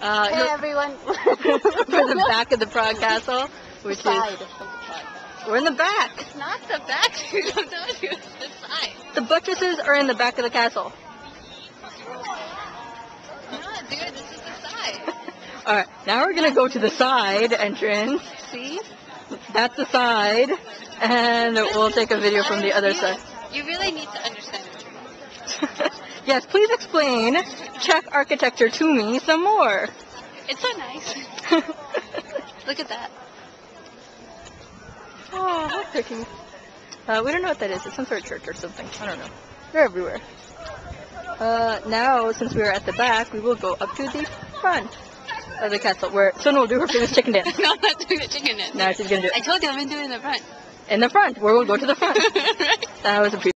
Uh, Hey everyone. we're in the back of the Prague Castle, which Side is of the podcast. we're in the back. It's not the back, dude. I'm telling you, it's the side. The buttresses are in the back of the castle. No, dude, this is the side. All right, now we're gonna go to the side entrance. See? That's the side, and we'll take a video from the other side. You really need to understand. Yes, please explain Czech architecture to me some more. It's so nice. Look at that. oh, how pretty. Uh, we don't know what that is. It's some sort of church or something. I don't know. They're everywhere. Uh, now, since we are at the back, we will go up to the front of the castle where Sona will do her famous chicken dance. no, I'm not doing the chicken dance. No, she's gonna do it. I told you I've been doing it in the front. in the front, where we'll go to the front. right? That was a